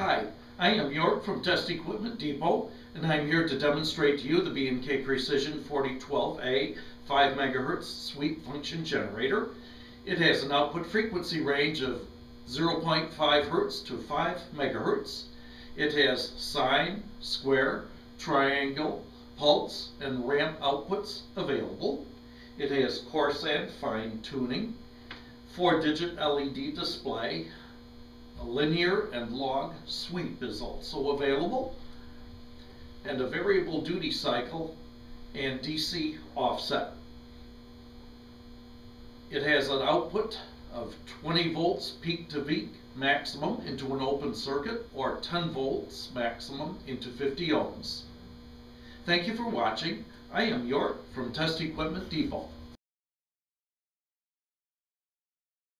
Hi, I am York from Test Equipment Depot, and I'm here to demonstrate to you the B&K Precision 4012A 5 megahertz sweep function generator. It has an output frequency range of 0.5 hertz to 5 megahertz. It has sine, square, triangle, pulse, and ramp outputs available. It has coarse and fine tuning, 4-digit LED display, a linear and log sweep is also available, and a variable duty cycle and DC offset. It has an output of 20 volts peak to peak maximum into an open circuit or 10 volts maximum into 50 ohms. Thank you for watching. I am York from Test Equipment Depot.